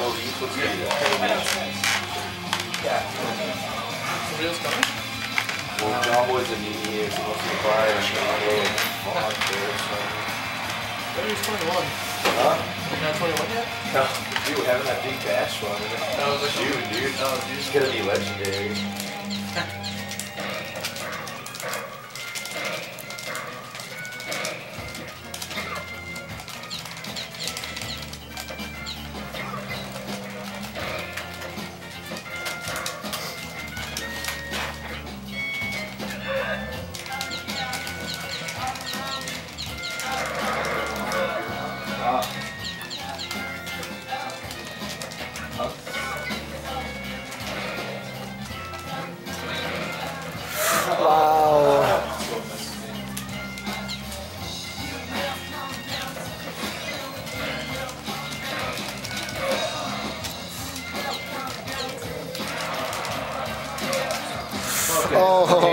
double. Let's do that. Yeah. Somebody else coming? Well, John Boy's a so what's the buy or Chicago? Fuck, there's some. Maybe he's 21. Huh? You're not 21 yet? No. Dude, having that big bash fun. That was like June, dude. Oh, It's gonna be legendary. Wow. Oh.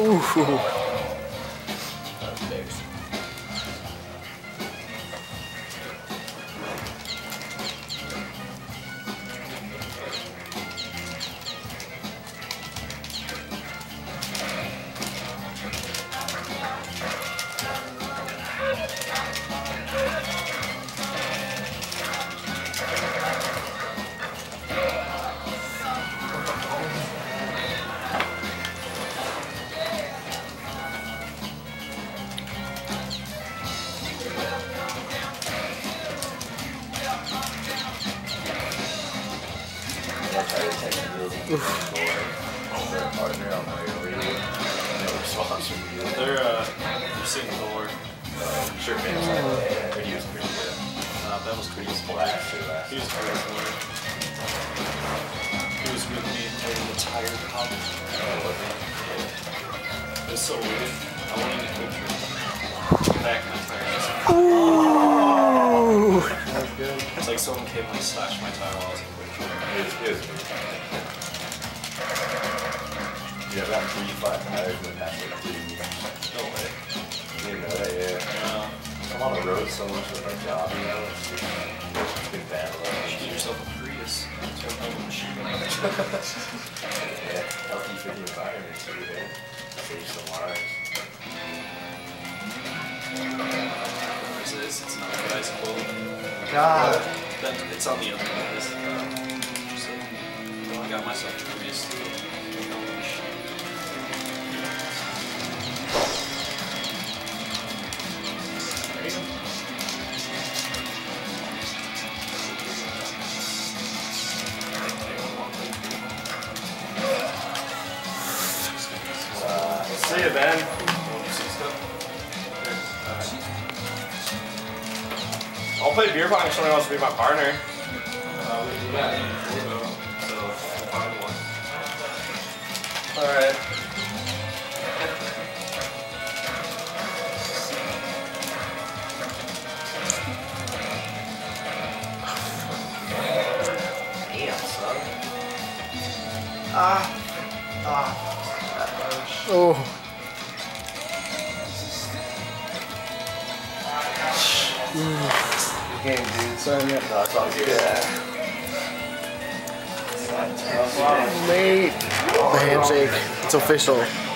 Ooh. To. They're uh, they're sitting Thor. Uh, pretty good. Uh, that was pretty He was very Thor. He was so weird. I the picture. Back tire. Ooh. It's like someone came and slashed my tire while I was in the picture. It was, it was pretty Yeah, about three, five tires and then that's like three weeks. No way. You know that, yeah. No. Uh, I'm on the road so much with my job, you know. It's just, it's been bad luck. You should get yourself a Prius. It's a hell a machine. Yeah, healthy for the environment too, man. Save some lives. Where's this? It's not a bicycle. God. Then it's on the other guys. So, I got myself a Prius. Hell of a machine. Uh, See you, Ben. I'll play beer pong if someone wants to be my partner. Uh, Alright. damn, son. Ah. Ah. That hurts. Oh. Good game, dude. Sorry, man. No, it's all good. Mate. The handshake. It's official.